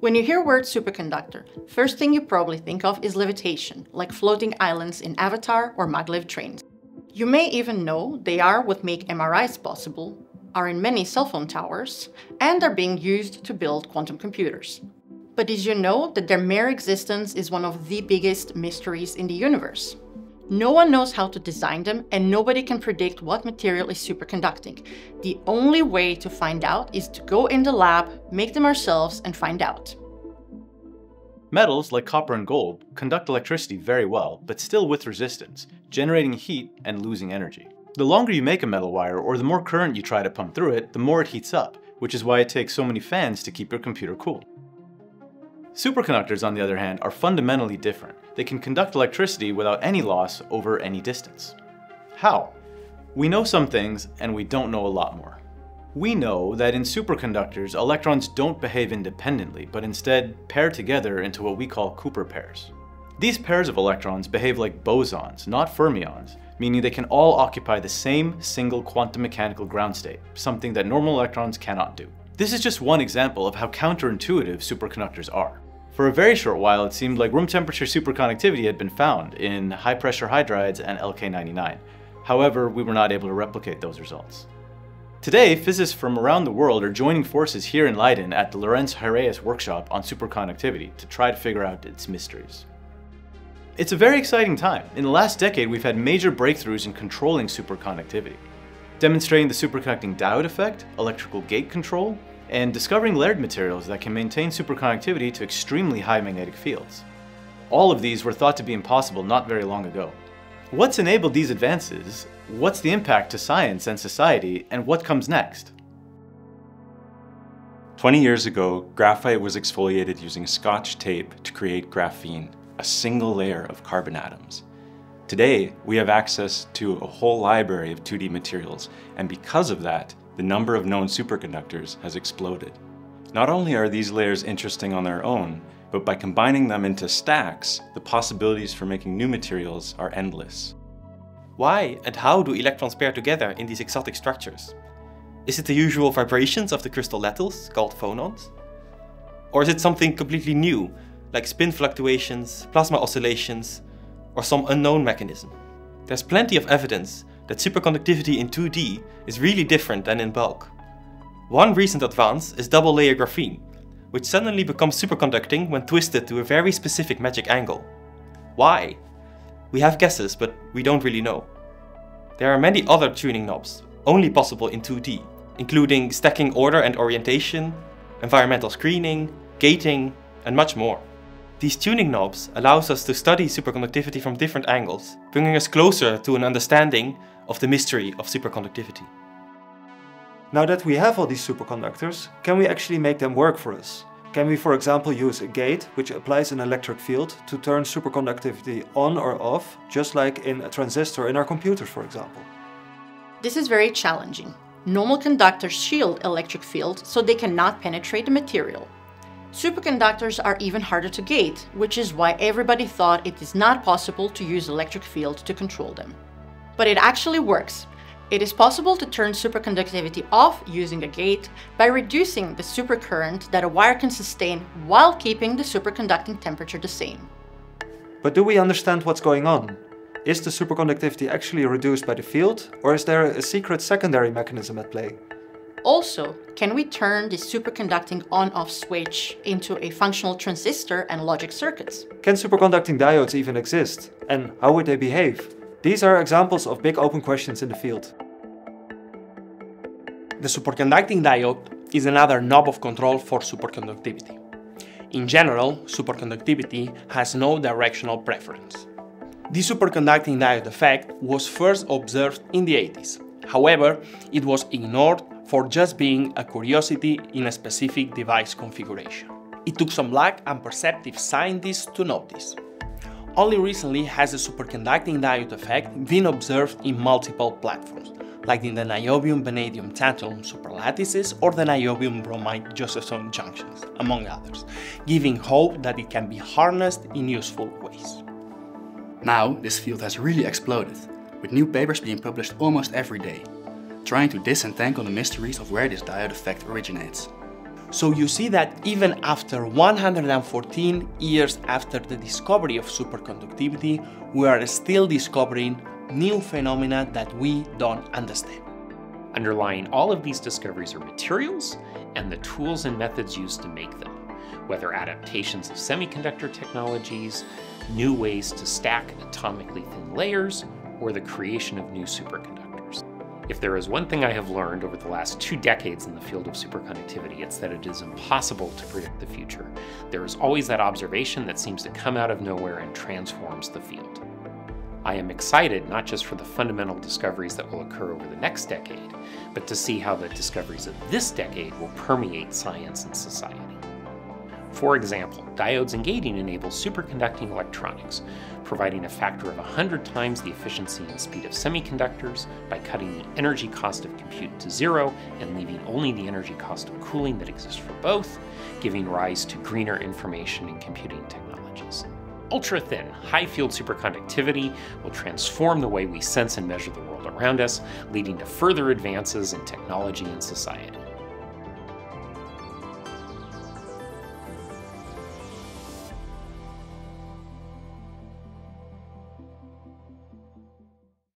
When you hear word superconductor, first thing you probably think of is levitation, like floating islands in Avatar or maglev trains. You may even know they are what make MRIs possible, are in many cell phone towers, and are being used to build quantum computers. But did you know that their mere existence is one of the biggest mysteries in the universe? No one knows how to design them, and nobody can predict what material is superconducting. The only way to find out is to go in the lab, make them ourselves, and find out. Metals, like copper and gold, conduct electricity very well, but still with resistance, generating heat and losing energy. The longer you make a metal wire, or the more current you try to pump through it, the more it heats up, which is why it takes so many fans to keep your computer cool. Superconductors, on the other hand, are fundamentally different. They can conduct electricity without any loss over any distance. How? We know some things, and we don't know a lot more. We know that in superconductors, electrons don't behave independently, but instead pair together into what we call Cooper pairs. These pairs of electrons behave like bosons, not fermions, meaning they can all occupy the same single quantum mechanical ground state, something that normal electrons cannot do. This is just one example of how counterintuitive superconductors are. For a very short while, it seemed like room temperature superconductivity had been found in high pressure hydrides and LK99. However, we were not able to replicate those results. Today, physicists from around the world are joining forces here in Leiden at the Lorentz Heraeus workshop on superconductivity to try to figure out its mysteries. It's a very exciting time. In the last decade, we've had major breakthroughs in controlling superconductivity, demonstrating the superconducting diode effect, electrical gate control, and discovering layered materials that can maintain superconductivity to extremely high magnetic fields. All of these were thought to be impossible not very long ago. What's enabled these advances? What's the impact to science and society, and what comes next? 20 years ago, graphite was exfoliated using scotch tape to create graphene, a single layer of carbon atoms. Today, we have access to a whole library of 2D materials, and because of that, the number of known superconductors has exploded. Not only are these layers interesting on their own, but by combining them into stacks, the possibilities for making new materials are endless. Why and how do electrons pair together in these exotic structures? Is it the usual vibrations of the crystal lattice, called phonons? Or is it something completely new, like spin fluctuations, plasma oscillations, or some unknown mechanism? There's plenty of evidence that superconductivity in 2D is really different than in bulk. One recent advance is double layer graphene, which suddenly becomes superconducting when twisted to a very specific magic angle. Why? We have guesses, but we don't really know. There are many other tuning knobs, only possible in 2D, including stacking order and orientation, environmental screening, gating, and much more. These tuning knobs allows us to study superconductivity from different angles, bringing us closer to an understanding of the mystery of superconductivity. Now that we have all these superconductors, can we actually make them work for us? Can we for example use a gate which applies an electric field to turn superconductivity on or off, just like in a transistor in our computers for example? This is very challenging. Normal conductors shield electric fields so they cannot penetrate the material. Superconductors are even harder to gate, which is why everybody thought it is not possible to use electric field to control them. But it actually works. It is possible to turn superconductivity off using a gate by reducing the supercurrent that a wire can sustain while keeping the superconducting temperature the same. But do we understand what's going on? Is the superconductivity actually reduced by the field, or is there a secret secondary mechanism at play? Also, can we turn the superconducting on-off switch into a functional transistor and logic circuits? Can superconducting diodes even exist? And how would they behave? These are examples of big open questions in the field. The superconducting diode is another knob of control for superconductivity. In general, superconductivity has no directional preference. The superconducting diode effect was first observed in the 80s. However, it was ignored for just being a curiosity in a specific device configuration. It took some luck and perceptive scientists to notice. Only recently has the superconducting diode effect been observed in multiple platforms, like in the niobium vanadium tantalum superlattices or the niobium bromide Josephson junctions, among others, giving hope that it can be harnessed in useful ways. Now, this field has really exploded, with new papers being published almost every day, trying to disentangle the mysteries of where this diode effect originates. So you see that even after 114 years after the discovery of superconductivity, we are still discovering new phenomena that we don't understand. Underlying all of these discoveries are materials and the tools and methods used to make them, whether adaptations of semiconductor technologies, new ways to stack atomically thin layers, or the creation of new superconductors. If there is one thing I have learned over the last two decades in the field of superconductivity, it's that it is impossible to predict the future. There is always that observation that seems to come out of nowhere and transforms the field. I am excited not just for the fundamental discoveries that will occur over the next decade, but to see how the discoveries of this decade will permeate science and society. For example, diodes and gating enable superconducting electronics, providing a factor of 100 times the efficiency and speed of semiconductors by cutting the energy cost of compute to zero and leaving only the energy cost of cooling that exists for both, giving rise to greener information and computing technologies. Ultra-thin, high-field superconductivity will transform the way we sense and measure the world around us, leading to further advances in technology and society.